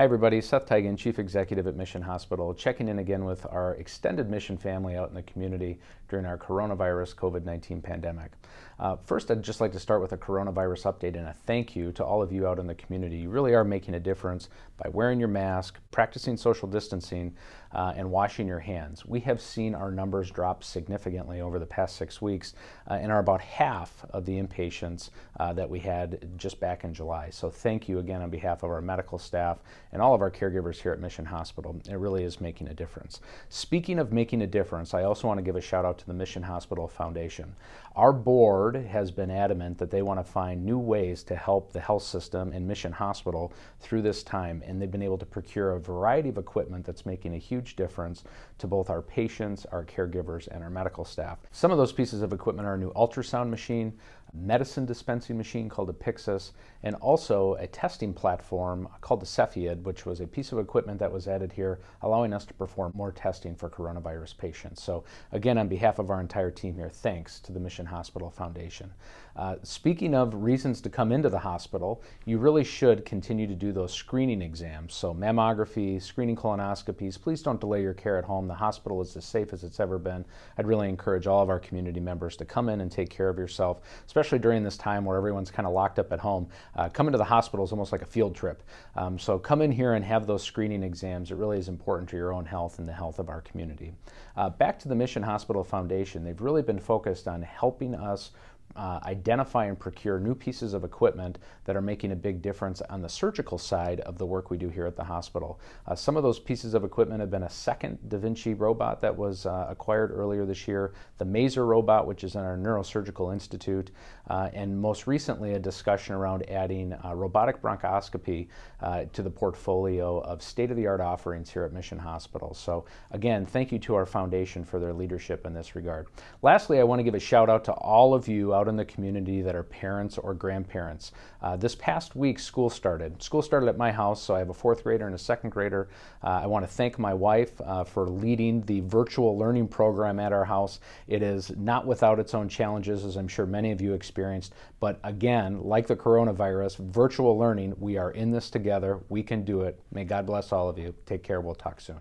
Hi, everybody. Seth Teigen, Chief Executive at Mission Hospital, checking in again with our extended Mission family out in the community during our coronavirus COVID 19 pandemic. Uh, first, I'd just like to start with a coronavirus update and a thank you to all of you out in the community. You really are making a difference by wearing your mask, practicing social distancing, uh, and washing your hands. We have seen our numbers drop significantly over the past six weeks uh, and are about half of the inpatients uh, that we had just back in July. So, thank you again on behalf of our medical staff and all of our caregivers here at Mission Hospital. It really is making a difference. Speaking of making a difference, I also want to give a shout out to the Mission Hospital Foundation. Our board has been adamant that they want to find new ways to help the health system and Mission Hospital through this time, and they've been able to procure a variety of equipment that's making a huge difference to both our patients, our caregivers, and our medical staff. Some of those pieces of equipment are a new ultrasound machine, medicine dispensing machine called a Pyxis, and also a testing platform called the Cepheid, which was a piece of equipment that was added here, allowing us to perform more testing for coronavirus patients. So again, on behalf of our entire team here, thanks to the Mission Hospital Foundation. Uh, speaking of reasons to come into the hospital, you really should continue to do those screening exams. So mammography, screening colonoscopies, please don't delay your care at home. The hospital is as safe as it's ever been. I'd really encourage all of our community members to come in and take care of yourself, especially especially during this time where everyone's kind of locked up at home. Uh, coming to the hospital is almost like a field trip. Um, so come in here and have those screening exams. It really is important to your own health and the health of our community. Uh, back to the Mission Hospital Foundation, they've really been focused on helping us uh, identify and procure new pieces of equipment that are making a big difference on the surgical side of the work we do here at the hospital. Uh, some of those pieces of equipment have been a second Da Vinci robot that was uh, acquired earlier this year, the Mazor robot, which is in our Neurosurgical Institute, uh, and most recently a discussion around adding uh, robotic bronchoscopy uh, to the portfolio of state-of-the-art offerings here at Mission Hospital. So again, thank you to our foundation for their leadership in this regard. Lastly, I want to give a shout out to all of you out in the community that are parents or grandparents. Uh, this past week, school started. School started at my house, so I have a fourth grader and a second grader. Uh, I want to thank my wife uh, for leading the virtual learning program at our house. It is not without its own challenges, as I'm sure many of you experienced. But again, like the coronavirus, virtual learning, we are in this together. We can do it. May God bless all of you. Take care. We'll talk soon.